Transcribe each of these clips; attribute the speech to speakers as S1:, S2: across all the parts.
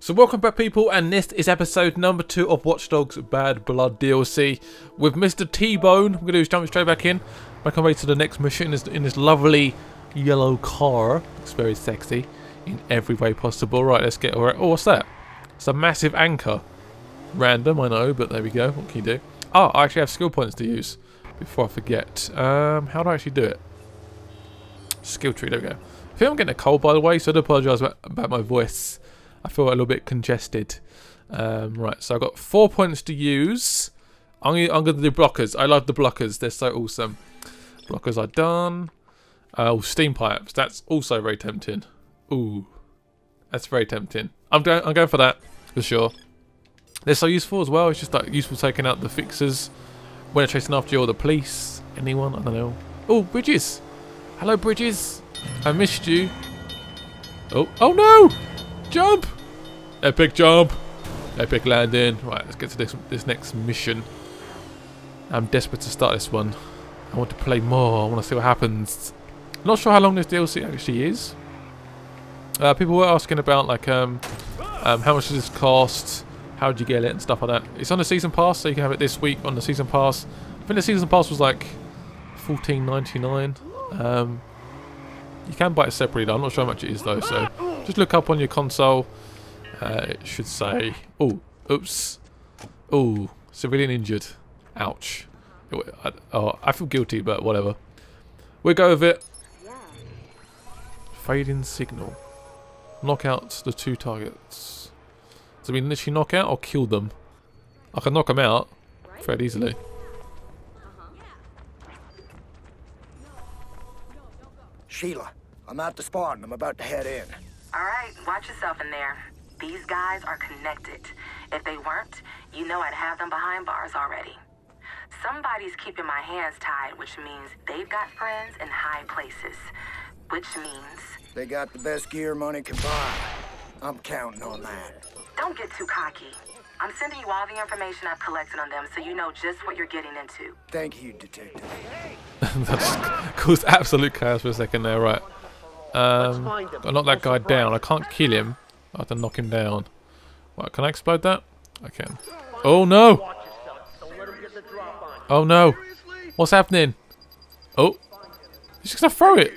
S1: So welcome back people and this is episode number 2 of Watch Dogs Bad Blood DLC with Mr. T-Bone. We're going to do is jump straight back in. Back on way to the next mission in this, in this lovely yellow car. It's very sexy in every way possible. Right, let's get... Oh, what's that? It's a massive anchor. Random, I know, but there we go. What can you do? Oh, I actually have skill points to use before I forget. Um, how do I actually do it? Skill tree, there we go. I think I'm getting a cold by the way, so I do apologise about, about my voice. I feel a little bit congested. Um, right, so I've got four points to use. I'm gonna, do blockers. I love the blockers. They're so awesome. Blockers are done. Oh, steam pipes. That's also very tempting. Ooh, that's very tempting. I'm going. I'm going for that for sure. They're so useful as well. It's just like useful taking out the fixers when they're chasing after you or the police. Anyone? I don't know. Oh, Bridges. Hello, Bridges. I missed you. Oh, oh no! Jump! Epic jump! Epic landing. Right, let's get to this this next mission. I'm desperate to start this one. I want to play more. I want to see what happens. Not sure how long this DLC actually is. Uh, people were asking about like um, um, how much does this cost? How would you get it and stuff like that. It's on the season pass, so you can have it this week on the season pass. I think the season pass was like 14.99. Um, you can buy it separately though. I'm not sure how much it is though, so just look up on your console. Uh, it should say, oh, oops, oh, civilian injured. Ouch. I, oh, I feel guilty, but whatever. We'll go with it. Fading signal. Knock out the two targets. Does it mean literally knock out or kill them? I can knock them out fairly easily.
S2: Sheila, I'm at the spawn. I'm about to head in.
S3: All right, watch yourself in there. These guys are connected. If they weren't, you know I'd have them behind bars already. Somebody's keeping my hands tied, which means they've got friends in high places. Which means...
S2: They got the best gear money can buy. I'm counting on that.
S3: Don't get too cocky. I'm sending you all the information I've collected on them so you know just what you're getting into.
S2: Thank you, Detective.
S1: that just caused absolute chaos for a second there, right. Um, I knock that guy down. I can't kill him. I have to knock him down. What, can I explode that? I can. Oh no! Oh no! What's happening? Oh! He's just gonna throw it!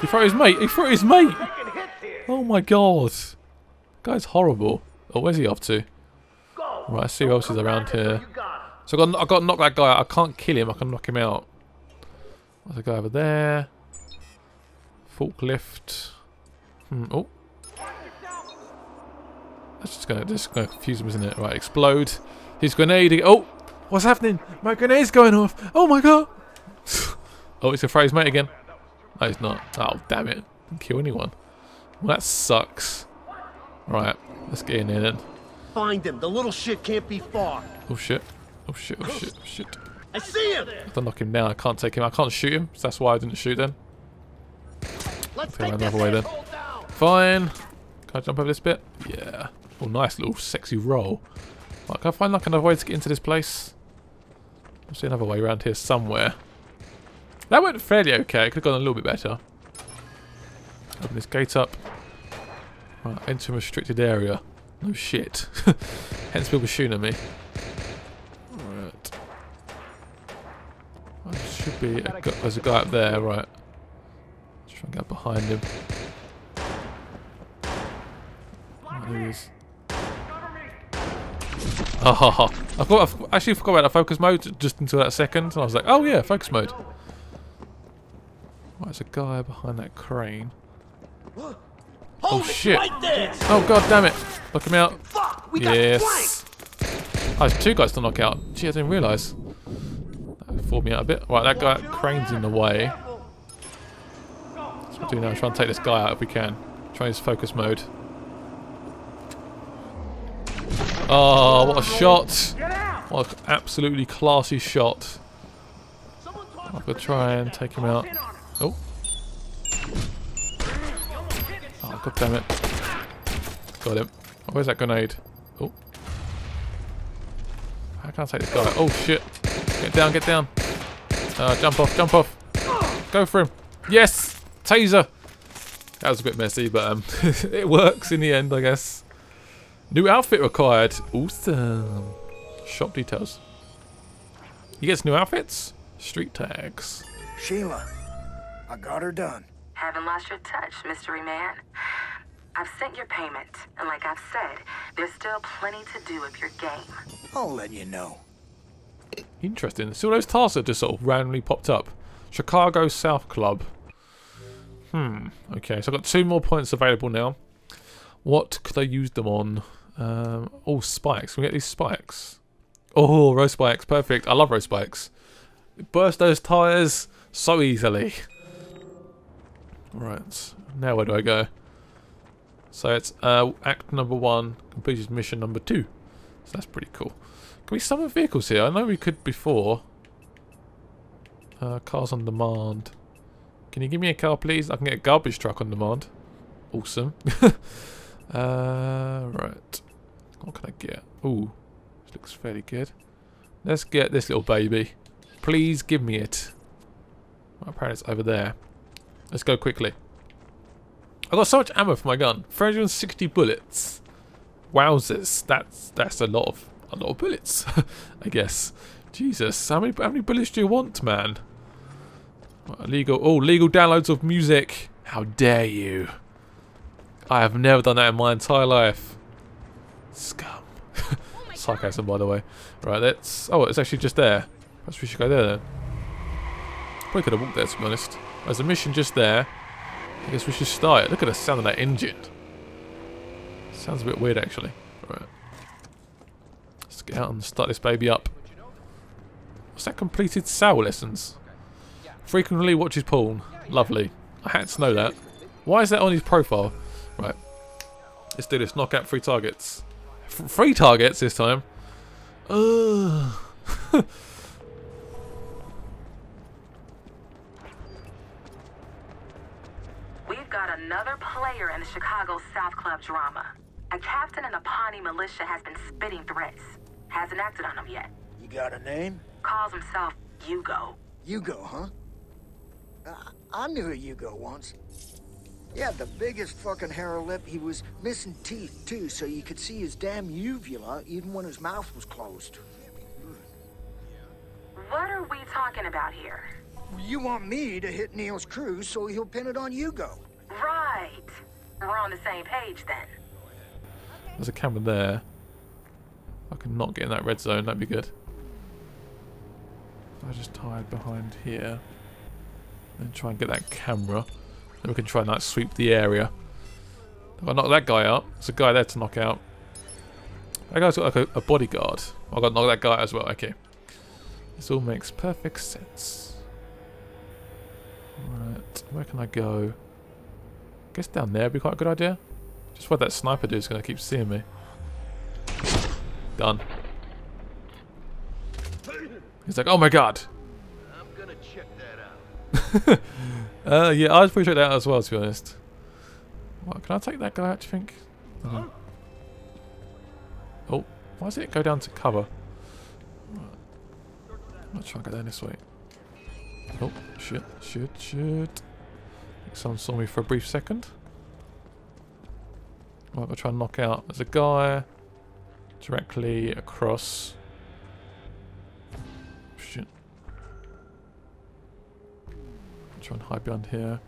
S1: He threw his mate! He threw his mate! Oh my god! Guy's horrible. Oh, where's he off to? Right, I see who else is around here. So I got, I got to knock that guy out. I can't kill him. I can knock him out. There's a guy over there. Forklift. Hmm. Oh. That's just gonna just gonna confuse him, isn't it? Right, explode. His grenade. Oh, what's happening? My grenade's going off. Oh my god. oh, he's gonna throw his mate again. No, he's not. Oh, damn it! Didn't kill anyone. Well, that sucks. Right, let's get in here then.
S4: Find him. The little shit can't be far.
S1: Oh shit. Oh shit. Oh shit. Oh shit.
S4: I see him.
S1: I have to knock him down. I can't take him. I can't shoot him. So that's why I didn't shoot then.
S4: Let's
S1: Take another way then. Fine. Can I jump over this bit? Yeah. Oh, nice little sexy roll. Right, can I find like another way to get into this place? I see another way around here somewhere. That went fairly okay. It could have gone a little bit better. Open this gate up. Right, enter a restricted area. No shit. Hence people shooting at me. Right. There should be a there's a guy up there, right. Try and get behind him. There he is. Oh, I thought I actually forgot about that focus mode just until that second, and I was like, oh yeah, focus mode. Right, there's a guy behind that crane. Oh, shit. Oh god damn it! Knock him out.
S4: Fuck. We got
S1: Yes. Oh, there's two guys to knock out. Gee, I didn't realise. That fooled me out a bit. Right, that guy crane's in the way. Doing now. Try and take this guy out if we can. Try his focus mode. Oh, what a shot! What an absolutely classy shot. I'm gonna try and take him out. Oh. Oh, god damn it. Got him. Oh, where's that grenade? Oh. How can I take this guy? Oh shit. Get down, get down. Uh, jump off, jump off. Go for him. Yes! Taser! That was a bit messy, but um, it works in the end, I guess. New outfit required. Awesome. Shop details. He gets new outfits. Street tags.
S2: Sheila, I got her done.
S3: Haven't lost your touch, mystery man. I've sent your payment, and like I've said, there's still plenty to do with your game.
S2: I'll let you know.
S1: Interesting. See all those tasks that just sort of randomly popped up. Chicago South Club. Hmm. Okay, so I've got two more points available now. What could I use them on? Um, oh, spikes. Can we get these spikes? Oh, rose spikes. Perfect. I love rose spikes. Burst those tyres so easily. Right. Now where do I go? So it's uh, act number one, completed mission number two. So that's pretty cool. Can we summon vehicles here? I know we could before. Uh, cars on demand. Can you give me a car, please? I can get a garbage truck on demand. Awesome. uh, right. What can I get? Ooh, this looks fairly good. Let's get this little baby. Please give me it. Well, apparently it's over there. Let's go quickly. I got so much ammo for my gun. 360 bullets. Wowzers. That's that's a lot of a lot of bullets, I guess. Jesus, how many how many bullets do you want, man? Legal oh, legal downloads of music. How dare you? I have never done that in my entire life. Scum. Sarcasm, by the way. Right, let's. Oh, it's actually just there. Perhaps we should go there then. Probably could have walked there, to be honest. There's a mission just there. I guess we should start it. Look at the sound of that engine. Sounds a bit weird, actually. Right. Let's get out and start this baby up. What's that? Completed sour lessons. Frequently watches porn. Lovely. I had to know that. Why is that on his profile? Right. Let's do this. Knock out three targets. F three targets this time. Ugh.
S3: We've got another player in the Chicago South Club drama. A captain in a Pawnee militia has been spitting threats. Hasn't acted on them yet.
S2: You got a name?
S3: Calls himself Hugo.
S2: Hugo, huh? Uh, I knew a Hugo once. He had the biggest fucking hair lip. He was missing teeth, too, so you could see his damn uvula even when his mouth was closed.
S3: What are we talking about here?
S2: You want me to hit Neil's crew so he'll pin it on Hugo.
S3: Right. We're on the same page then.
S1: There's a camera there. I can not get in that red zone, that'd be good. If I just hide behind here and try and get that camera, then we can try and like sweep the area. If I knock that guy out, there's a guy there to knock out. That guy's got like a, a bodyguard. Oh, I've got to knock that guy as well, okay. This all makes perfect sense. Right, where can I go? I guess down there would be quite a good idea. Just what that sniper dude's going to keep seeing me. Done. He's like, oh my god. Uh, yeah, I'd appreciate that as well, to be honest. What, can I take that guy out, do you think? Mhm. Oh, why does it go down to cover? Right. I'll try and get down this way. Oh, shit, shit, shit. Someone saw me for a brief second. Right, I'll try and knock out. There's a guy directly across. Shit. Try and hide behind here.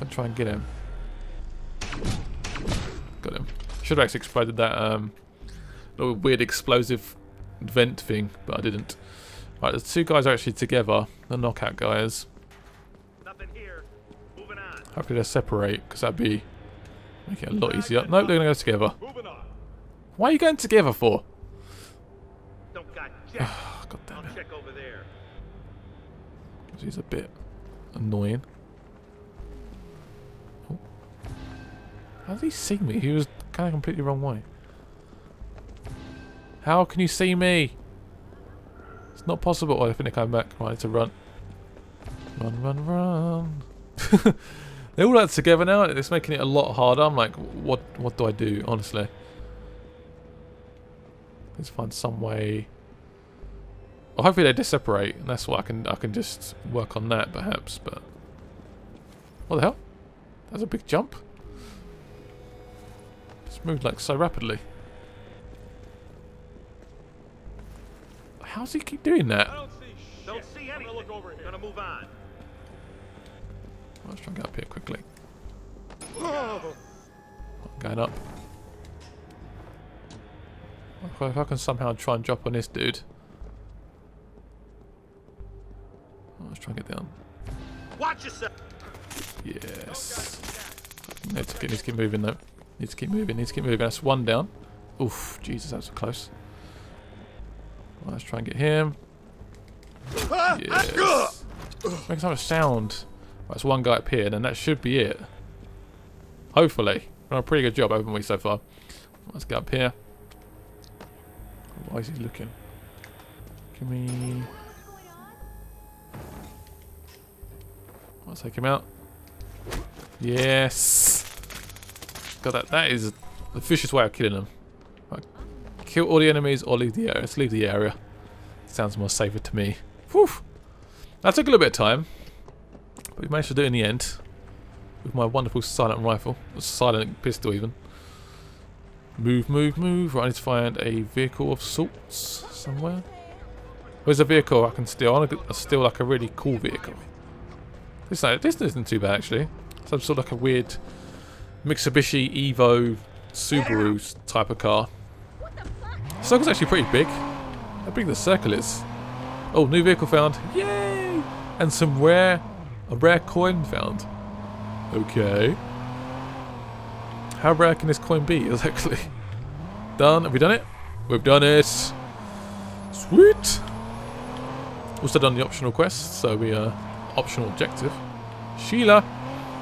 S1: I'll try and get him. Got him. Should have actually exploded that um, little weird explosive vent thing, but I didn't. Right, the two guys are actually together. The knockout guys.
S4: Nothing here. Moving on.
S1: Hopefully they separate, because that'd be make it a lot easier. Nope, they're gonna go together.
S4: Moving on.
S1: Why are you going together for?
S4: Don't got.
S1: God damn
S4: I'll
S1: it.
S4: check over there.
S1: He's a bit annoying. Oh. How did he see me? He was kind of completely wrong way. How can you see me? It's not possible. Oh, I think they're coming back. Right, to run. Run, run, run. they're all out together now. It's making it a lot harder. I'm like, what? What do I do? Honestly, let's find some way. Well, hopefully they disseparate, and that's what I can I can just work on that perhaps. But what the hell? That's a big jump. It's moved like so rapidly. How does he keep doing that?
S4: I don't see. Don't see. I'm gonna look over here. Gonna move on.
S1: Let's try and get up here quickly. Oh. Going up. If I can somehow try and drop on this dude. Let's try and get down.
S4: Watch yourself.
S1: Yes. Need to, keep, need to keep moving though. Need to keep moving, need to keep moving. That's one down. Oof, Jesus, that was close. Well, let's try and get him. Ah, yes. Makes Make some sound. Right, That's one guy up here, and that should be it. Hopefully. Done a pretty good job, haven't we, so far? Let's get up here. Why is he looking? Give me... Let's take him out. Yes. God, that that is the vicious way of killing them. Right. Kill all the enemies or leave the area. Let's leave the area. Sounds more safer to me. Whew. That took a little bit of time, but we managed to do it in the end with my wonderful silent rifle, silent pistol even. Move, move, move. Right, I need to find a vehicle of sorts somewhere. Where's a vehicle I can steal? I want to steal like a really cool vehicle. This, this isn't too bad actually. Some sort of like a weird Mitsubishi Evo Subaru type of car. The circle's actually pretty big. How big the circle is. Oh, new vehicle found. Yay! And some rare, a rare coin found. Okay. How rare can this coin be, exactly? Done. Have we done it? We've done it. Sweet. Also done the optional quest, so we uh optional objective. Sheila.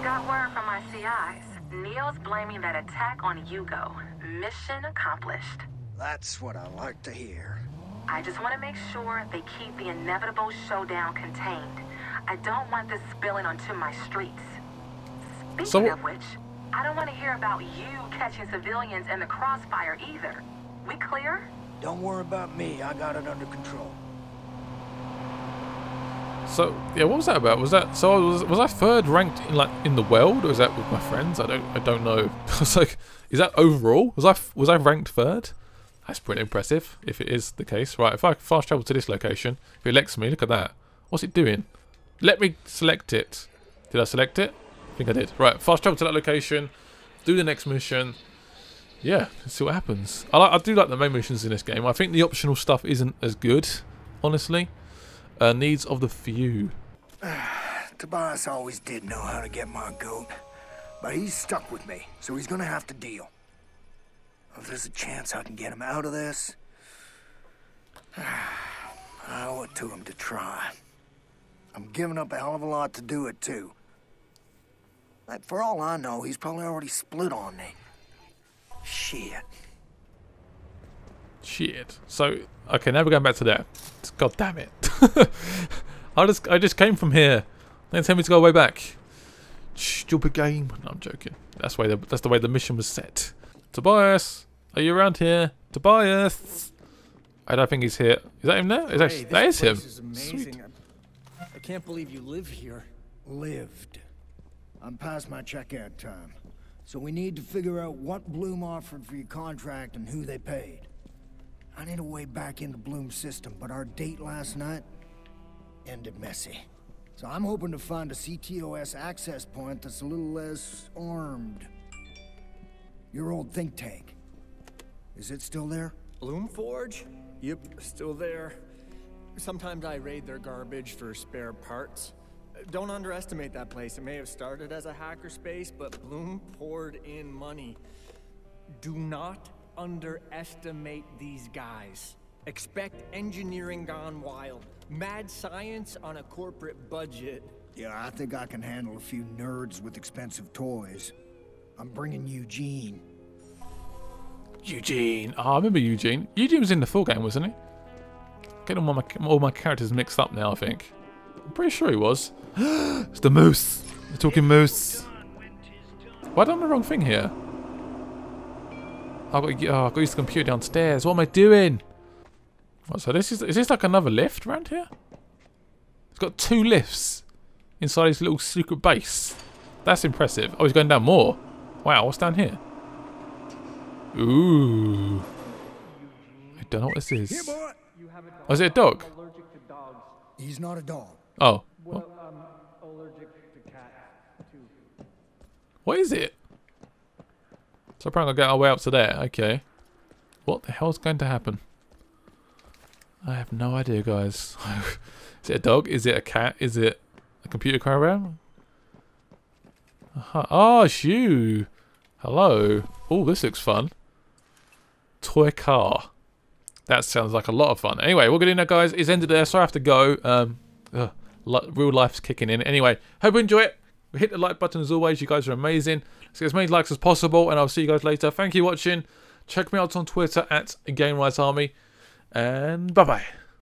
S3: Got word from my CIs. Neo's blaming that attack on Hugo. Mission accomplished.
S2: That's what I like to hear.
S3: I just want to make sure they keep the inevitable showdown contained. I don't want this spilling onto my streets. Speaking
S1: So-
S3: of which, I don't want to hear about you catching civilians in the crossfire either. We clear?
S2: Don't worry about me. I got it under control.
S1: So yeah, what was that about? Was that so? Was was I third ranked in like in the world, or was that with my friends? I don't I don't know. I was like, is that overall? Was I was I ranked third? That's pretty impressive if it is the case. Right, if I fast travel to this location, if it elects me, look at that. What's it doing? Let me select it. Did I select it? I think I did. Right, fast travel to that location. Do the next mission. Yeah, see what happens. I, like, I do like the main missions in this game. I think the optional stuff isn't as good, honestly. Uh, needs of the few.
S2: Tobias always did know how to get my goat, but he's stuck with me, so he's gonna have to deal. If there's a chance I can get him out of this, I owe it to him to try. I'm giving up a hell of a lot to do it too. Like, for all I know, he's probably already split on me. Shit.
S1: Shit. So okay, now we're going back to that. God damn it! I just I just came from here. They tell me to go way back. Stupid game. No, I'm joking. That's the way the, that's the way the mission was set. Tobias, are you around here? Tobias. I don't think he's here. Is that him there? Is that,
S5: Hey,
S1: that is him.
S5: place is amazing. I, I can't believe you live here.
S2: Lived. I'm past my checkout time. So we need to figure out what Blume offered for your contract and who they paid. I need a way back into Blume's system, but our date last night ended messy. So I'm hoping to find a ctOS access point that's a little less armed. Your old think tank. Is it still there?
S5: Blume Forge? Yep, still there. Sometimes I raid their garbage for spare parts. Don't underestimate that place. It may have started as a hackerspace, but Blume poured in money. Do not underestimate these guys. Expect engineering gone wild. Mad science on a corporate budget.
S2: Yeah, I think I can handle a few nerds with expensive toys. I'm bringing Eugene.
S1: Eugene. Oh, I remember Eugene. Eugene was in the full game, wasn't he? Getting all my all my characters mixed up now. I think. I'm pretty sure he was. it's the moose. We're talking moose. Why done the wrong thing here? I've got, oh, I've got to use the computer downstairs. What am I doing? What, so this is is this like another lift around here? It's got two lifts inside his little secret base. That's impressive. Oh, he's going down more. Wow, what's down here? Ooh. I don't know what this is.
S2: Here, boy.
S5: You have a dog.
S1: Oh, is it a dog?
S5: I'm allergic to dogs.
S2: He's not a dog.
S1: Oh.
S5: Well, I'm allergic to cats too.
S1: What is it? So apparently I'll get our way up to there. Okay. What the hell's going to happen? I have no idea, guys. is it a dog? Is it a cat? Is it a computer caravan? Uh-huh. Oh, shoe. Hello. Oh, this looks fun. Toy car. That sounds like a lot of fun. Anyway, we're going to guys. It's ended there, so I have to go. Um, ugh, real life's kicking in. Anyway, hope you enjoy it. Hit the like button as always. You guys are amazing. Let's get as many likes as possible, and I'll see you guys later. Thank you for watching. Check me out on Twitter at GameRiot Army, and bye bye.